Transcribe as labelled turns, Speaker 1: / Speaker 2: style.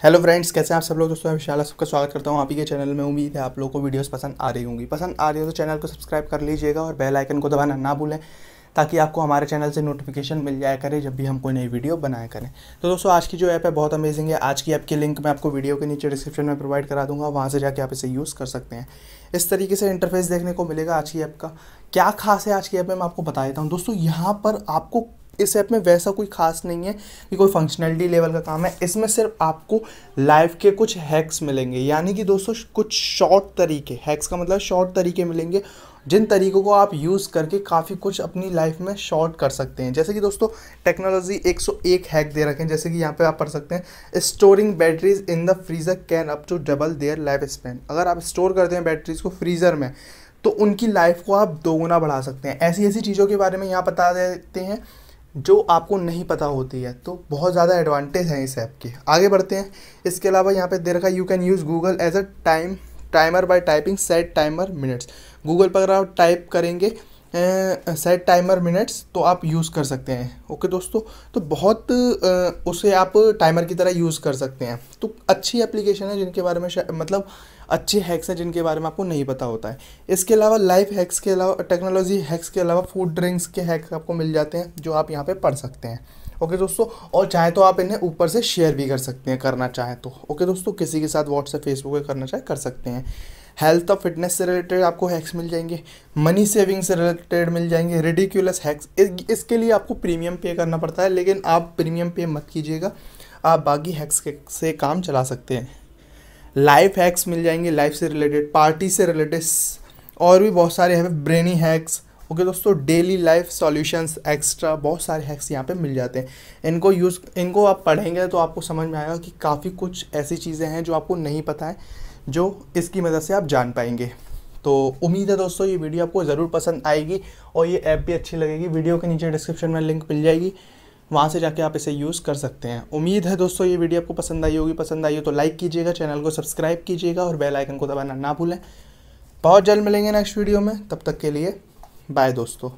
Speaker 1: Hello friends, कैसे हैं आप सब लोग? दोस्तों, मैं विशाल सबका स्वागत करता हूँ आप ही के चैनल में। उम्मीद है आप लोगों को वीडियोस पसंद आ रही होंगी। पसंद आ रही हो तो चैनल को सब्सक्राइब कर लीजिएगा और बेल आइकन को दबाना ना भूलें, ताकि आपको हमारे चैनल से नोटिफिकेशन मिल जाया करे जब भी हम कोई नई वीडियो बनाया करें। तो दोस्तों, आज की जो ऐप है बहुत अमेजिंग है। आज की ऐप की लिंक मैं आपको वीडियो के नीचे डिस्क्रिप्शन में प्रोवाइड करा दूँगा। वहाँ से जाके आप इसे यूज़ कर सकते हैं। इस तरीके से इंटरफेस देखने को मिलेगा आज की ऐप का। क्या खास है आज की ऐप में? मैं आपको बता देता हूँ। दोस्तों, यहाँ पर आपको इस ऐप में वैसा कोई खास नहीं है कि कोई फंक्शनलिटी लेवल का काम है। इसमें सिर्फ़ आपको लाइफ के कुछ हैक्स मिलेंगे। यानी कि दोस्तों, कुछ शॉर्ट तरीके। हैक्स का मतलब शॉर्ट तरीके मिलेंगे, जिन तरीकों को आप यूज़ करके काफ़ी कुछ अपनी लाइफ में शॉर्ट कर सकते हैं। जैसे कि दोस्तों टेक्नोलॉजी 101 हैक दे रखे हैं। जैसे कि यहाँ पे आप पढ़ सकते हैं storing batteries in the freezer can up to double their life span अगर आप स्टोर करते हैं बैटरीज को फ्रीज़र में तो उनकी लाइफ को आप दोगुना बढ़ा सकते हैं। ऐसी ऐसी चीज़ों के बारे में यहाँ बता देते हैं। जो आपको नहीं पता होती है तो बहुत ज़्यादा एडवांटेज हैं इस ऐप के। आगे बढ़ते हैं। इसके अलावा यहाँ पे दे रखा you can use Google as a time timer by typing set timer minutes Google पर अगर आप टाइप करेंगे सेट टाइमर मिनट्स तो आप यूज़ कर सकते हैं। ओके दोस्तों तो बहुत उसे आप टाइमर की तरह यूज़ कर सकते हैं। तो अच्छी एप्लीकेशन है जिनके बारे में मतलब अच्छे हैक्स हैं जिनके बारे में आपको नहीं पता होता है। इसके अलावा लाइफ हैक्स के अलावा टेक्नोलॉजी हैक्स के अलावा फ़ूड ड्रिंक्स के हैक्स आपको मिल जाते हैं, जो आप यहाँ पर पढ़ सकते हैं। ओके दोस्तों, और चाहे तो आप इन्हें ऊपर से शेयर भी कर सकते हैं, करना चाहें तो। ओके दोस्तों, किसी के साथ व्हाट्सएप फेसबुक पे करना चाहे, कर सकते हैं। हेल्थ और फिटनेस से रिलेटेड आपको हैक्स मिल जाएँगे मनी सेविंग से रिलेटेड मिल जाएँगे रेडिकुलस हैक्स इसके लिए आपको प्रीमियम पे करना पड़ता है लेकिन आप प्रीमियम पे मत कीजिएगा। आप बाकी हैक्स के, से काम चला सकते हैं। लाइफ हैक्स मिल जाएँगे लाइफ से रिलेटेड पार्टी से रिलेटेड और भी बहुत सारे हैं ब्रेनी हैक्स ओके दोस्तों डेली लाइफ सॉल्यूशंस एक्स्ट्रा बहुत सारे हैक्स यहाँ पे मिल जाते हैं। इनको यूज़ इनको आप पढ़ेंगे तो आपको समझ में आएगा कि काफ़ी कुछ ऐसी चीज़ें हैं जो आपको नहीं पता है। जो इसकी मदद से आप जान पाएँगे। तो उम्मीद है दोस्तों, ये वीडियो आपको ज़रूर पसंद आएगी और ये ऐप भी अच्छी लगेगी। वीडियो के नीचे डिस्क्रिप्शन में लिंक मिल जाएगी। वहाँ से जाके आप इसे यूज़ कर सकते हैं। उम्मीद है दोस्तों, ये वीडियो आपको पसंद आई होगी। पसंद आई हो तो लाइक कीजिएगा चैनल को सब्सक्राइब कीजिएगा और बेल आइकन को दबाना ना भूलें। बहुत जल्द मिलेंगे नेक्स्ट वीडियो में। तब तक के लिए बाय दोस्तों।